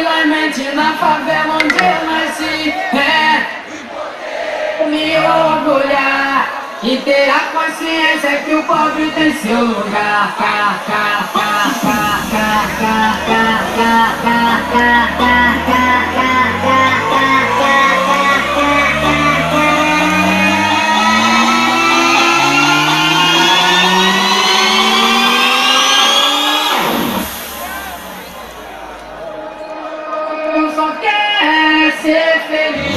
tranquilamente na favela onde eu nasci. É me orgulhar e ter a consciência que o pobre tem seu lugar. Cá, cá, cá, cá, cá, cá, cá, cá, cá, cá, cá, cá. Amen.